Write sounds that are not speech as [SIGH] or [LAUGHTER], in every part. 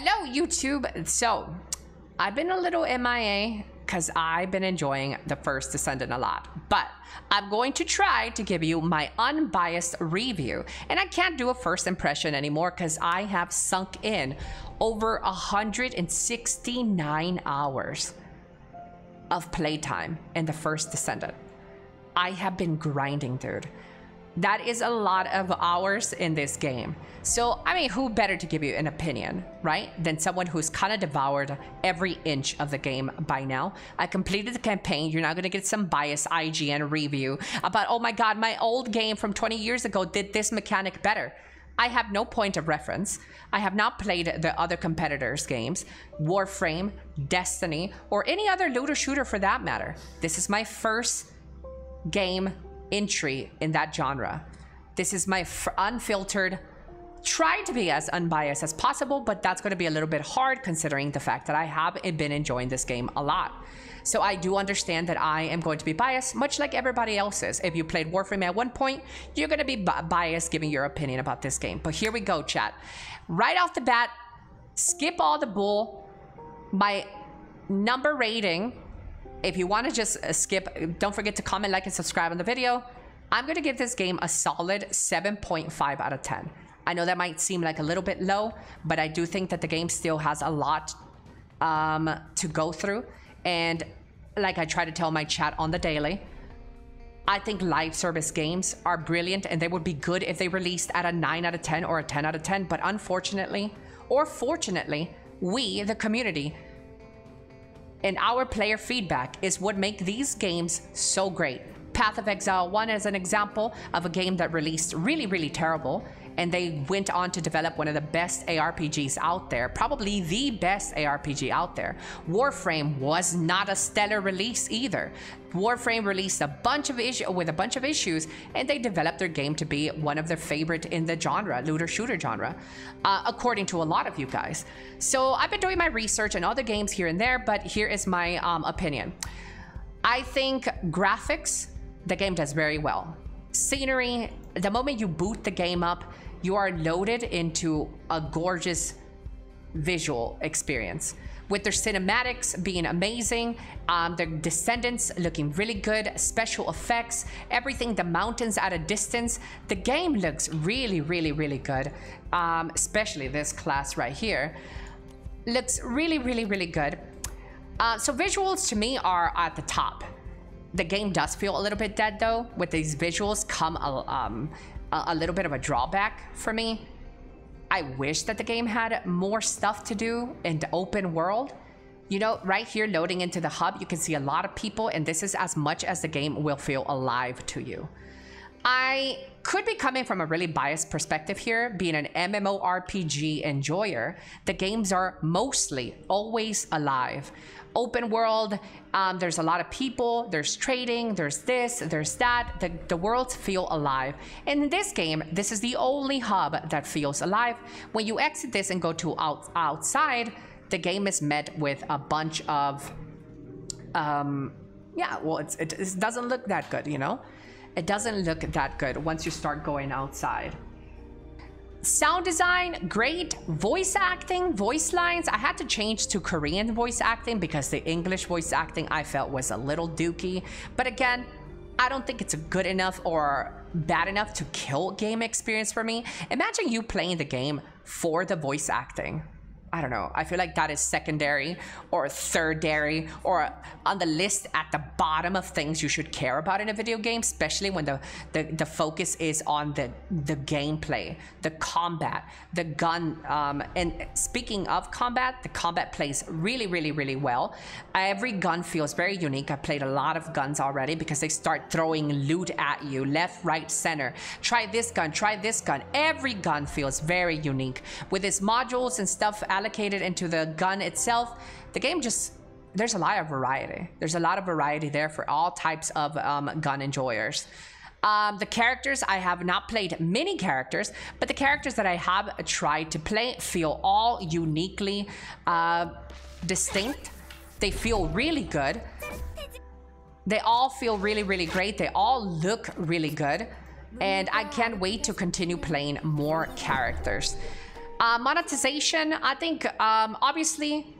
Hello, YouTube. So, I've been a little MIA because I've been enjoying the first Descendant a lot. But I'm going to try to give you my unbiased review. And I can't do a first impression anymore because I have sunk in over 169 hours of playtime in the first Descendant. I have been grinding, dude. That is a lot of hours in this game. So, I mean, who better to give you an opinion, right? Than someone who's kind of devoured every inch of the game by now. I completed the campaign. You're now going to get some biased IGN review about, oh my God, my old game from 20 years ago did this mechanic better. I have no point of reference. I have not played the other competitors' games, Warframe, Destiny, or any other looter shooter for that matter. This is my first game entry in that genre. This is my unfiltered, try to be as unbiased as possible, but that's going to be a little bit hard considering the fact that I have been enjoying this game a lot. So I do understand that I am going to be biased, much like everybody else's. If you played Warframe at one point, you're going to be biased giving your opinion about this game. But here we go, chat. Right off the bat, skip all the bull. My number rating if you want to just uh, skip, don't forget to comment, like, and subscribe on the video. I'm going to give this game a solid 7.5 out of 10. I know that might seem like a little bit low, but I do think that the game still has a lot um, to go through. And like I try to tell my chat on the daily, I think live service games are brilliant and they would be good if they released at a 9 out of 10 or a 10 out of 10. But unfortunately, or fortunately, we, the community, and our player feedback is what make these games so great. Path of Exile 1 is an example of a game that released really, really terrible and they went on to develop one of the best ARPGs out there, probably the best ARPG out there. Warframe was not a stellar release either. Warframe released a bunch of issues with a bunch of issues, and they developed their game to be one of their favorite in the genre, looter shooter genre, uh, according to a lot of you guys. So I've been doing my research and other games here and there, but here is my um, opinion. I think graphics, the game does very well. Scenery, the moment you boot the game up, you are loaded into a gorgeous visual experience with their cinematics being amazing, um, their descendants looking really good, special effects, everything, the mountains at a distance. The game looks really, really, really good, um, especially this class right here. Looks really, really, really good. Uh, so visuals to me are at the top. The game does feel a little bit dead though. With these visuals come um, a, little bit of a drawback for me. I wish that the game had more stuff to do in the open world. You know, right here loading into the hub, you can see a lot of people and this is as much as the game will feel alive to you. I could be coming from a really biased perspective here, being an MMORPG enjoyer. The games are mostly always alive open world. Um, there's a lot of people, there's trading, there's this, there's that. The, the worlds feel alive. And in this game, this is the only hub that feels alive. When you exit this and go to out, outside, the game is met with a bunch of, um, yeah, well, it, it doesn't look that good, you know? It doesn't look that good once you start going outside. Sound design, great. Voice acting, voice lines. I had to change to Korean voice acting because the English voice acting I felt was a little dookie. But again, I don't think it's good enough or bad enough to kill game experience for me. Imagine you playing the game for the voice acting. I don't know. I feel like that is secondary or thirdary or on the list at the bottom of things you should care about in a video game, especially when the, the, the focus is on the, the gameplay, the combat, the gun. Um, and speaking of combat, the combat plays really, really, really well. Every gun feels very unique. I played a lot of guns already because they start throwing loot at you left, right, center. Try this gun, try this gun. Every gun feels very unique with its modules and stuff allocated into the gun itself, the game just there's a lot of variety. There's a lot of variety there for all types of um, gun enjoyers. Um, the characters, I have not played many characters, but the characters that I have tried to play feel all uniquely uh, distinct. They feel really good. They all feel really, really great. They all look really good. And I can't wait to continue playing more characters. Uh, monetization, I think um, obviously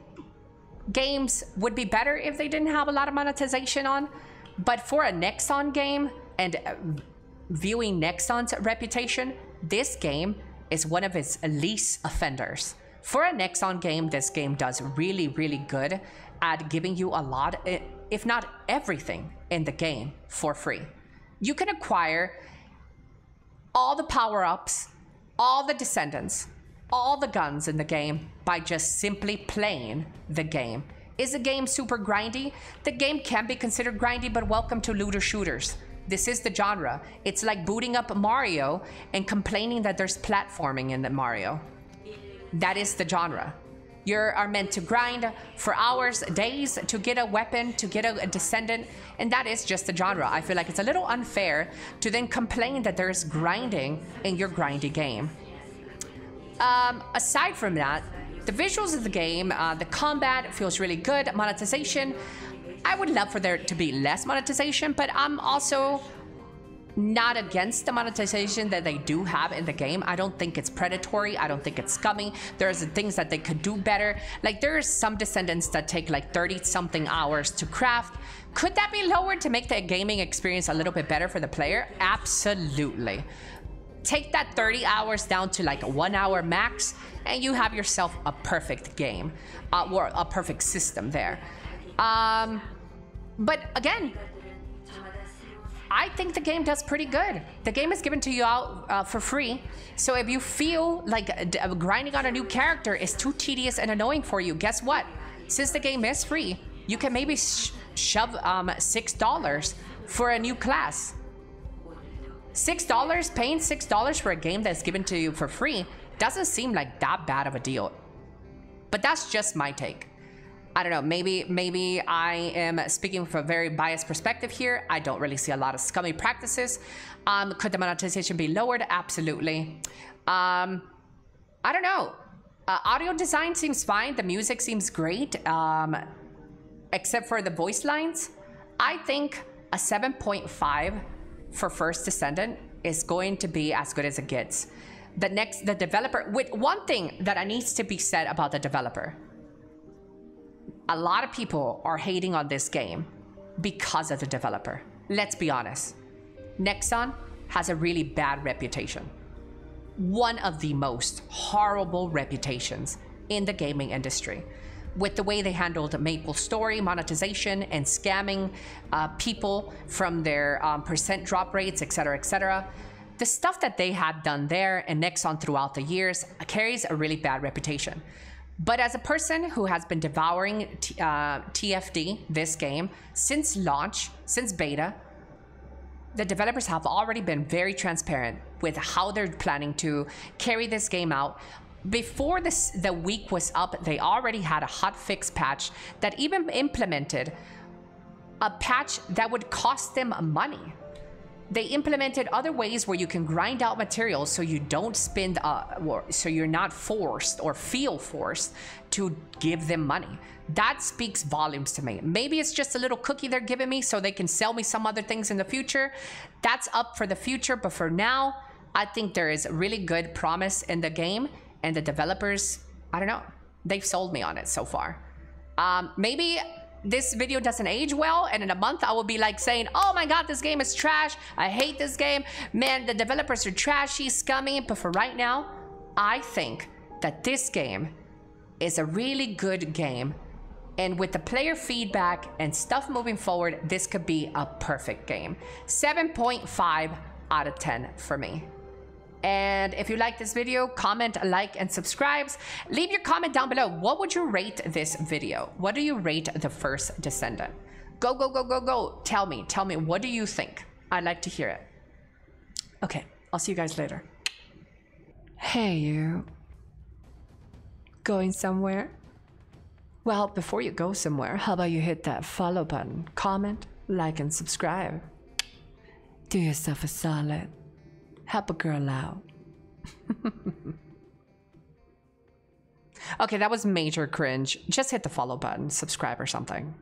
games would be better if they didn't have a lot of monetization on. But for a Nexon game and uh, viewing Nexon's reputation, this game is one of its least offenders. For a Nexon game, this game does really, really good at giving you a lot, eh, if not everything, in the game for free. You can acquire all the power ups, all the descendants, all the guns in the game by just simply playing the game. Is the game super grindy? The game can be considered grindy, but welcome to looter shooters. This is the genre. It's like booting up Mario and complaining that there's platforming in the Mario. That is the genre. You are meant to grind for hours, days to get a weapon, to get a, a, descendant, and that is just the genre. I feel like it's a little unfair to then complain that there's grinding in your grindy game. Um, aside from that, the visuals of the game, uh, the combat feels really good, monetization, I would love for there to be less monetization, but I'm also not against the monetization that they do have in the game. I don't think it's predatory. I don't think it's scummy. There's things that they could do better. Like there are some descendants that take like 30 something hours to craft. Could that be lowered to make the gaming experience a little bit better for the player? Absolutely. Take that 30 hours down to like one hour max and you have yourself a perfect game uh, or a perfect system there. Um, but again, I think the game does pretty good. The game is given to you out uh, for free. So if you feel like uh, grinding on a new character is too tedious and annoying for you, guess what? Since the game is free, you can maybe sh shove um, $6 for a new class. $6, paying $6 for a game that's given to you for free doesn't seem like that bad of a deal. But that's just my take. I don't know, maybe maybe I am speaking from a very biased perspective here. I don't really see a lot of scummy practices. Um, could the monetization be lowered? Absolutely. Um, I don't know. Uh, audio design seems fine. The music seems great, um, except for the voice lines. I think a 7.5 for First Descendant is going to be as good as it gets. The next, the developer, with one thing that needs to be said about the developer a lot of people are hating on this game because of the developer. Let's be honest. Nexon has a really bad reputation. One of the most horrible reputations in the gaming industry with the way they handled Maple Story monetization and scamming uh, people from their um, percent drop rates, etc., etc. The stuff that they had done there and Nexon throughout the years carries a really bad reputation. But as a person who has been devouring T uh, TFD, this game, since launch, since beta, the developers have already been very transparent with how they're planning to carry this game out. Before this, the week was up, they already had a hotfix patch that even implemented a patch that would cost them money they implemented other ways where you can grind out materials so you don't spend, uh, so you're not forced or feel forced to give them money. That speaks volumes to me. Maybe it's just a little cookie they're giving me so they can sell me some other things in the future. That's up for the future, but for now, I think there is really good promise in the game and the developers, I don't know, they've sold me on it so far. Um, maybe this video doesn't age well and in a month I will be like saying, oh my god, this game is trash. I hate this game. Man, the developers are trashy, scummy. But for right now, I think that this game is a really good game. And with the player feedback and stuff moving forward, this could be a perfect game. 7.5 out of 10 for me. And if you like this video, comment, like, and subscribe. Leave your comment down below. What would you rate this video? What do you rate the first Descendant? Go, go, go, go, go. Tell me. Tell me. What do you think? I'd like to hear it. Okay. I'll see you guys later. Hey, you. Going somewhere? Well, before you go somewhere, how about you hit that follow button, comment, like, and subscribe? Do yourself a solid. Help a girl out. [LAUGHS] okay, that was major cringe. Just hit the follow button, subscribe or something.